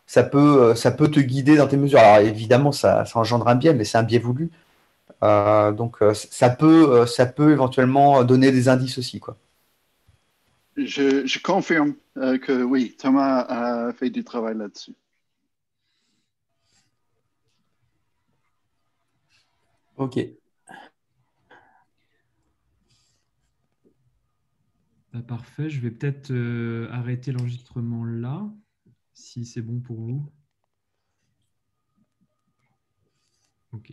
ça peut, te guider dans tes mesures. Alors évidemment, ça, ça engendre un biais, mais c'est un biais voulu. donc ça peut, ça peut éventuellement donner des indices aussi. Quoi. Je, je confirme que oui, Thomas a fait du travail là-dessus. Ok. Bah, parfait, je vais peut-être euh, arrêter l'enregistrement là, si c'est bon pour vous. Ok.